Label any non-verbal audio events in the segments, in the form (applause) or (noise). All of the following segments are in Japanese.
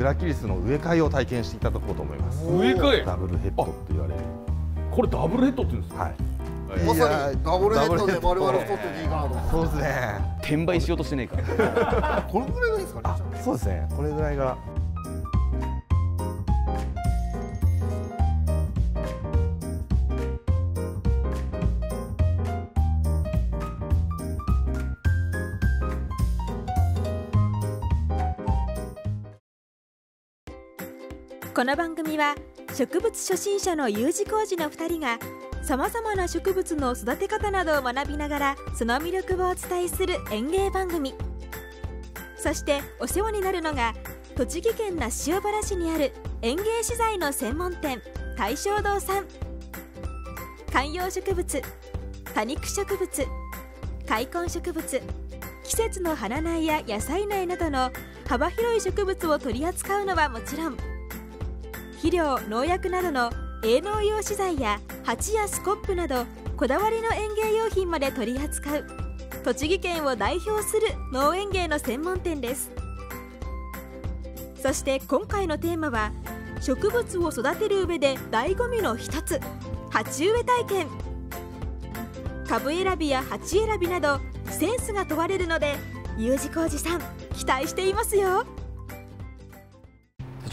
グラキリスの植え替えを体験していただこうと思います。植え替え？ダブルヘッドって言われる。これダブルヘッドって言うんですか？はい。まさにダブルヘッドで我々太ってていいかなと思ってそうですね。転売しようとしてねえか。このぐらいがいいですかねあそうですね。これぐらいがこの番組は植物初心者の U 字工事の2人がさまざまな植物の育て方などを学びながらその魅力をお伝えする園芸番組。そしてお世話になるのが栃木県那須塩原市にある園芸資材の専門店大正堂さん。観葉植物多肉植物開根植物季節の花苗や野菜苗などの幅広い植物を取り扱うのはもちろん肥料農薬などの営農用資材や鉢やスコップなどこだわりの園芸用品まで取り扱う栃木県を代表する農園芸の専門店です。そして今回のテーマは植物を育てる上で醍醐味の一つ鉢植え体験。株選びや鉢選びなどセンスが問われるので U 字工事さん期待していますよ。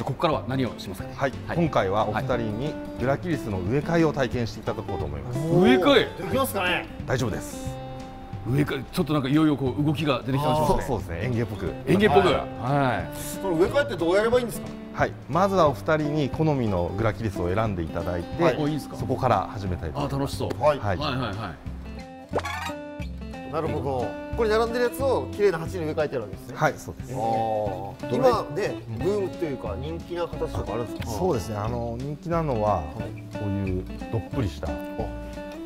ここからは何をしますか？はい、今回はお二人にグラキリスの植え替えを体験していただこうと思います。植え替え？できますかね？大丈夫です。上からちょっとなんかいよいよこう動きが出てきたりしますね。そうそうですね。園芸っぽく。園芸っぽく。はい。はこれ植え替えってどうやればいいんですか？はい。まずはお二人に好みのグラキリスを選んでいただいて、はい。おいいですか？そこから始めたいといあ思います。楽しそう。はい、はい。はいはいはいなるほど。これ並んでるやつを綺麗な鉢に植え替えてるわけですね。はいそうです。今ねブームというか人気な形とかあるんですか？そうですね。あの人気なのはこういうどっぷりした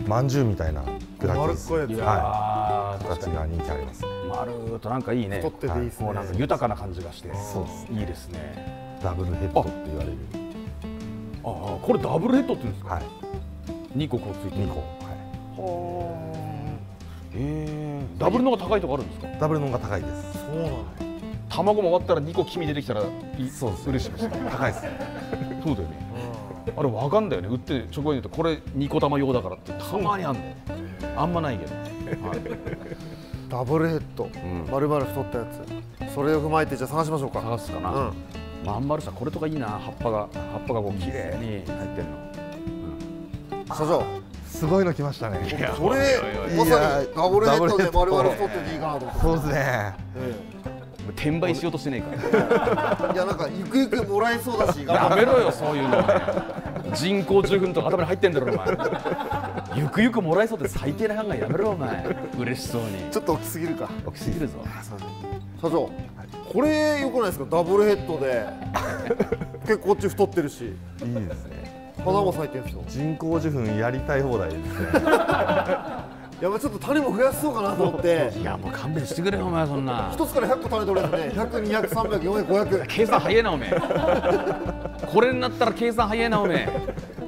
まんじゅうみたいなグラキリス。丸っこいやつ。はい。形が人気あります。ね丸ーとなんかいいね。太ってていいですね、こうなんか豊かな感じがしてそうですいいですね。ダブルヘッドって言われる。ああこれダブルヘッドって言うんですか？はい。2個こうついてる。2個、はえー、ダブルの方が高いとこあるんですか？い、ダブルの方が高いです。そうなの卵も割ったら2個黄身出てきたらいいそうです嬉しいですね。高いです。ねそうだよね。あれわかんだよね。売って直売に言うとこれ2個玉用だからってたまにあんだよあんまないけど、はい。ダブルヘッド、丸々太ったやつ。それを踏まえてじゃあ探しましょうか。探すかな、うん。まん丸さこれとかいいな。葉っぱが葉っぱがこう綺麗に入ってるの。社長すごいの来ましたね。これまさにダブルヘッドで我々太ってていいかなと思って。そうですね。転売しようとしてねえから。(laughs) いやなんかゆくゆくもらえそうだし。やめろよ (laughs) そういうの。人工受粉とか頭に入ってんだろお前。(laughs) ゆくゆくもらえそうって最低な考えやめろお前。嬉しそうに。ちょっと大きすぎるか。起きすぎるぞ。社長これよくないですか？ダブルヘッドで。結構こっち太ってるし。いいですね花も咲いてるんですよ。人工授粉やりたい放題ですね。い (laughs) やまあちょっと種も増やそうかなと思って。いやもう勘弁してくれよお前そんな。一つから100個種取れるんでね100200300400計算早えなおめえ。これになったら計算早えなおめ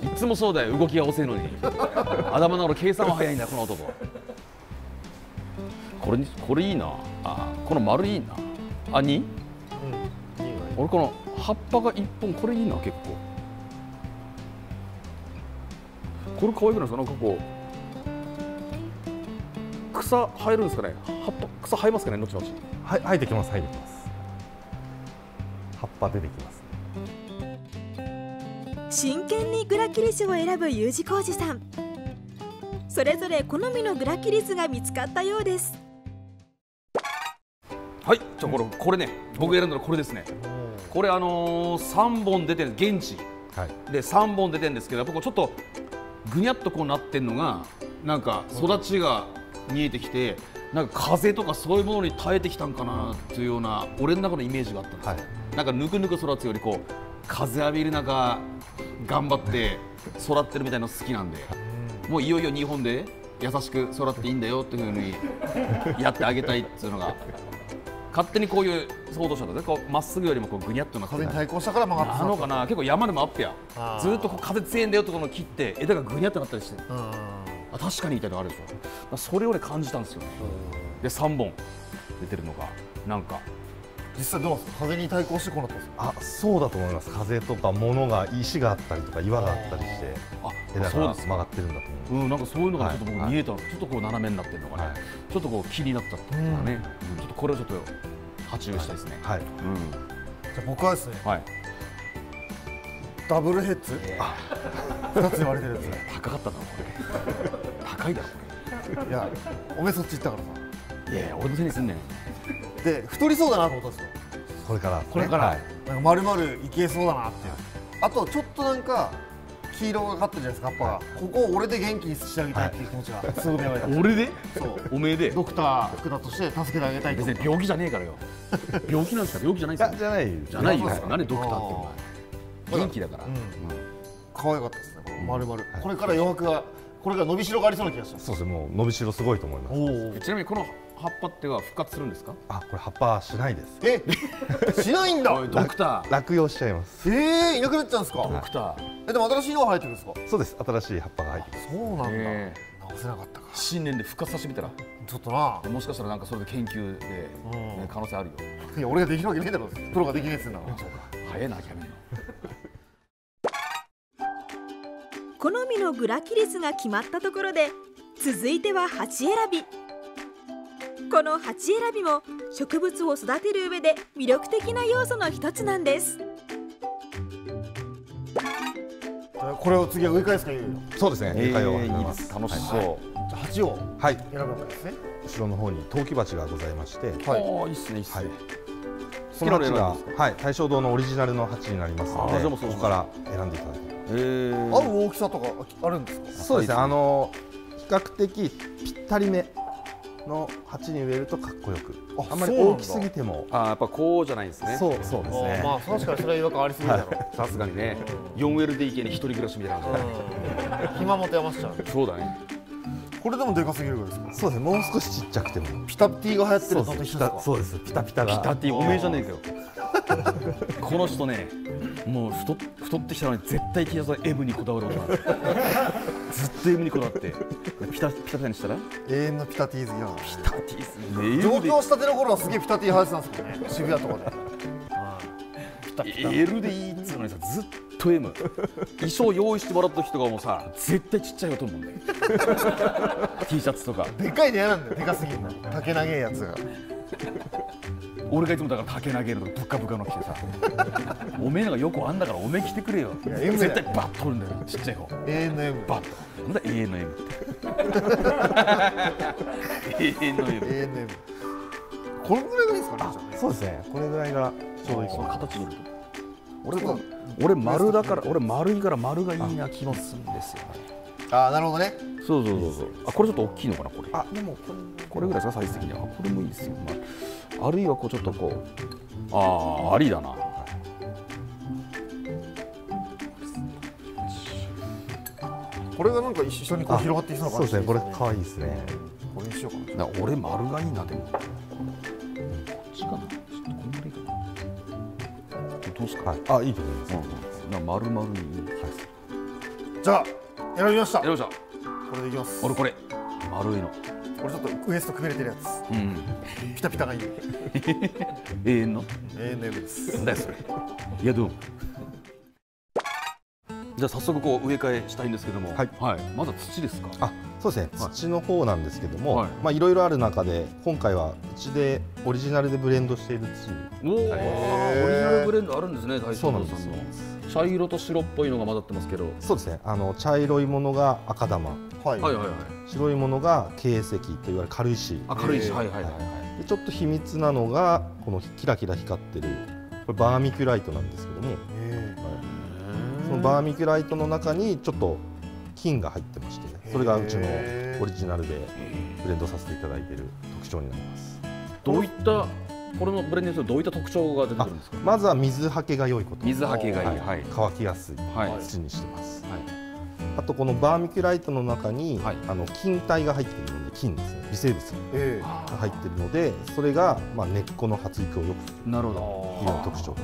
え。いつもそうだよ動きが遅いのに。頭の頃計算は早いんだこの男。これにこれいいな。あこの丸いいな。あにうん。俺この葉っぱが一本これいいな結構これ可愛くないですかなんかこう草生えるんですかね。葉っぱ草生えますかね。後々。はい生えてきます生えてきます。葉っぱ出てきます真剣にグラキリスを選ぶ U 字工事さん。それぞれ好みのグラキリスが見つかったようです。はいじゃあこれこれね。僕選んだのはこれですね。これあのー、3本出てる現地はい。で3本出てるんですけどやっぱこうちょっとぐにゃっとこうなってんのがなんか育ちが見えてきてなんか風とかそういうものに耐えてきたんかなというような俺の中のイメージがあったんですよ、はい。なんかぬくぬく育つよりこう風浴びる中頑張って育ってるみたいなの好きなんでもういよいよ日本で優しく育っていいんだよっていうふうにやってあげたいっていうのが勝手にこういう想像したんだね。こうまっすぐよりもこうぐにゃっとなって風に対抗したから曲がってなのかな。結構山でもあってや。ずっとこう風強いんだよってところを切って枝がぐにゃってなったりして。うんあ確かにみたいなのあるでしょそれをね感じたんですよね。で3本出てるのがなんか実際どうなんですか？風に対抗してこうなったんですか？あそうだと思います。風とか物が石があったりとか岩があったりして枝がそうです曲がってるんだと思いますうん、なんかそういうのがちょっと僕はい見えたの、ちょっとこう斜めになってるのがね、はい。ちょっとこう気になっちゃったからね、うん。ちょっとこれをちょっと発注したいですね。はい。うん、じゃあ僕はですねはい。ダブルヘッズ？二つ言われてるや高かったなこれ。高いだろこついやおめえそっち行ったかられ。いやいや俺のせいにすんねん。さで太りそうだなと思ったんですよ。これから。これから。はい。なんか丸々いけそうだなっていう。あとちょっとなんか黄色がかってるじゃないですか葉っぱ。がここを俺で元気にしてあげたいっていう気持ちがすごく芽生えた俺で？そう。おめえで？ドクター福田として助けてあげたいと別に病気じゃねえからよ。(laughs) 病気なんですか？病気じゃないんいやですか？じゃないですじゃないよ。そうですか何でドクターってお前。元気だから。うん。可愛かったですね丸々、これから余白がこれから伸びしろがありそうな気がします。そうですねもう伸びしろすごいと思います。ちなみにこの葉っぱっては復活するんですか？あこれ葉っぱはしないです。え？しないんだ？(laughs) ドクター。落葉しちゃいます。えー、いなくなっちゃうんですか、ドクター。えでも新しいのが生えてるんですか？そうです新しい。葉っぱが入ってますそうなんだ、え直せなかったか。新年で復活させてみたら。ちょっとな。もしかしたらなんかそれで研究で、ね可能性あるよ。いや俺ができるわけねえだろ。プロができねえっつうんだから。早いなキャメの。好みのグラキリスが決まったところで続いては鉢選び。この鉢選びも植物を育てる上で魅力的な要素の一つなんです。これを次は植え替えですかそうですねえ理解をー、いい始めます。です楽しそう。じゃあ鉢をはい。選ぶわけですね。後ろの方に陶器鉢がございまして。はい。いいっすねいいっすね。この鉢がはい大正堂のオリジナルの鉢になりますのでそうここから選んでいただいて。えー合う大きさとかあるんですか？そうですね。あの比較的ぴったりめの鉢に植えるとかっこよく。ああんまり大きすぎても。あーやっぱこうじゃないんですね。そうそうですね。まあ確かにそれは違和感ありすぎるだろう、さすがにね。4LDK に一人暮らしみたいな。感うん。暇持て余しちゃう。じ。そうだね。これでもでかすぎるぐらいですか？そうですね。もう少しちっちゃくても。ピタピティが流行ってるのと一緒ですピかタそうです。ピタピタが。ピタっておめえじゃねえかよ。(laughs) この人ね、もう太っ太ってきたのに絶対 T シャツは M にこだわる男なんですずっと M にこだわって。ピタピタピタにしたら？永遠のピタティ好きなのピタ T ですね。上京したての頃はすげえピタティ流行ってたんですけどね渋谷とかで。L でいいっつうのにさずっと M 衣装用意してもらった時とかもさ絶対ちっちゃいよと思うんだよ (laughs) T シャツとか。でかいの嫌なんだよ。でかすぎるの。竹長えやつが俺がいつもだから竹投げるのブッカブカの着てさおめえのがよくあんだからおめえ着てくれよ。絶対バッと取るんだよちっちゃい方。永遠の M バッとなんだ永遠の M って。永遠の M 永遠の M このぐらいがいいですかねそうですね。これぐらいがちょうどいいかそのな形にると。俺は俺丸だから俺丸いから丸がいいな気もするんですよね。ああなるほどね。そうそうそうそう。あこれちょっと大きいのかなこれ。あでもこれこれぐらいですかサイズ的には。あこれもいいですよ、まあ、あるいはこうちょっとこう。ああありだな。これがなんか一緒にこうあ広がっていきそうなそうですね。これ感じ可愛いですね。これにしようかな。俺丸がいいなでも。こっちかな。ちょっとこんぐらいかな。どうすか、はい。あいいと思います。うん、だから丸々に。いい、じゃあ選びました。やりました。これでいきます。俺これ。丸いのこれちょっとウエストくびれてるやつ。うん。ピタピタがいい。永遠の？永遠の M です。いやどう？もじゃあ早速こう植え替えしたいんですけども。はい。まずは土ですか？あそうですね。土の方なんですけども、はい。まあいろいろある中で今回はうちでオリジナルでブレンドしている土におお、オリジナルブレンドあるんですね大将そうなんです茶色と白っぽいのが混ざってますけど。そうですね。あの茶色いものが赤玉。はい。はいはいはい。白いものが珪石といわれる軽石。明るいし、えーはいはいはい。はい。でちょっと秘密なのがこのキラキラ光ってる。これバーミキュライトなんですけども。えそのバーミキュライトの中にちょっと金が入ってましてそれがうちのオリジナルでブレンドさせていただいている特徴になります。どういったこれのブレンドにするとどういった特徴が出てくあるんですか？まずは水はけが良いこと。水はけがいい。はい。はい。乾きやすい。はい。土にしてます。はい。あとこのバーミキュライトの中に、はい。あの菌体が入っているので菌ですね。微生物えが入っているのでそれが、まあ、根っこの発育を良くする。なるほというような特徴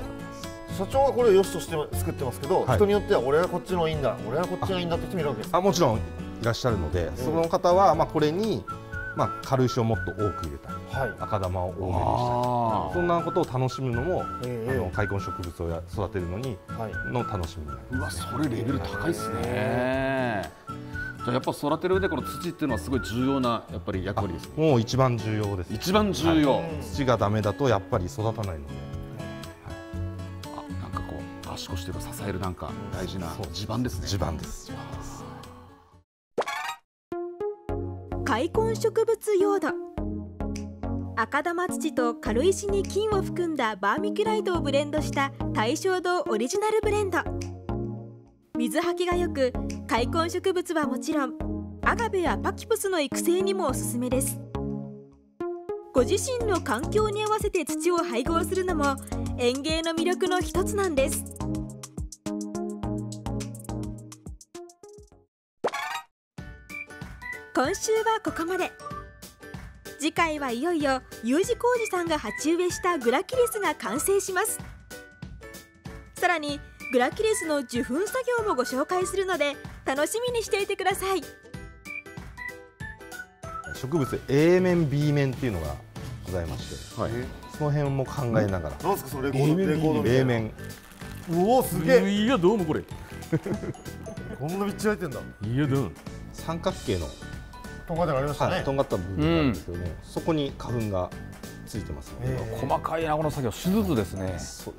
社長はこれを良しとして作ってますけど、はい。人によっては俺はこっちのいいんだ俺はこっちがいいんだって人もいるわけです。あもちろんいらっしゃるので、その方は、まあ、これにまあ、軽石をもっと多く入れたりはい。赤玉を多めにしたり。あそんなことを楽しむのも、ええあの開墾植物をや育てるのにはい。の楽しみになりうわそれレベル高いっすね。じゃあやっぱ育てる上でこの土っていうのはすごい重要なやっぱり役割ですね。もう一番重要です。一番重要、土がダメだとやっぱり育たないので。あなんかこう足腰というか支えるなんか大事な地盤ですね。地盤です開墾植物用土。赤玉土と軽石に金を含んだバーミキュライトをブレンドした大正堂オリジナルブレンド。水はけが良く開墾植物はもちろんアガベやパキプスの育成にもおすすめです。ご自身の環境に合わせて土を配合するのも園芸の魅力の一つなんです。今週はここまで。次回はいよいよ U 字工事さんが鉢植えしたグラキレスが完成します。さらにグラキレスの受粉作業もご紹介するので楽しみにしていてください。植物 A 面 B 面っていうのがございまして、はい。その辺も考えながら、なんですかそれレコード A な。面。うおすげえ。いやどうもこれ。(laughs) こんな道開いてんだ。いやどうも三角形の、とんがってありましたはい、ねとんがった部分があるんですけどね、そこに花粉がついてますので、ええ細かいなこの作業。手術ですね。そう